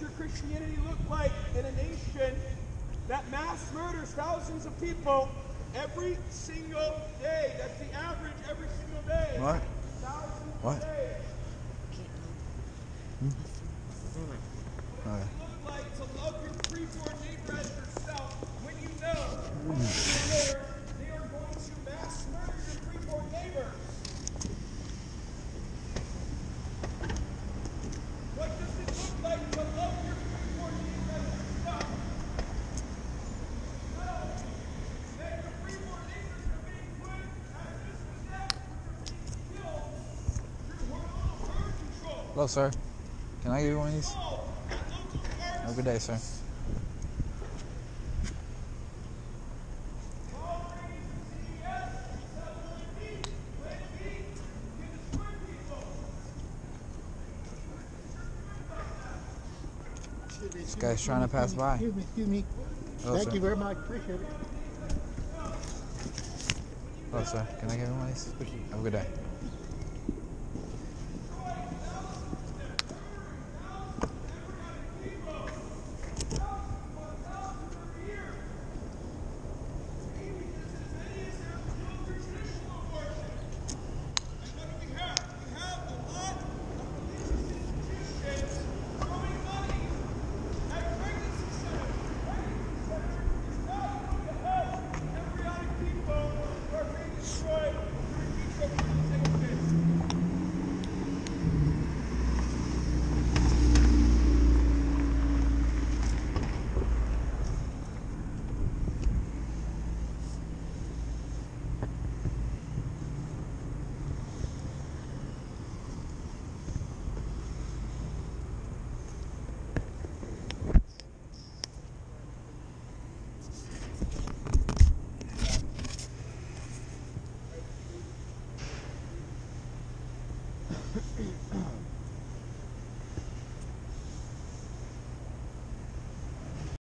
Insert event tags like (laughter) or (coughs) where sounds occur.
your Christianity look like in a nation that mass murders thousands of people every single day? That's the average every single day. What? Thousands What? a day. Okay. look like Hello, sir. Can I give you one of these? Have a good day, sir. This guy's trying to pass by. Excuse me, excuse me. Hello, Thank sir. you very much. Appreciate it. Hello, sir. Can I give you one of these? Have a good day. Mm-hmm. (coughs)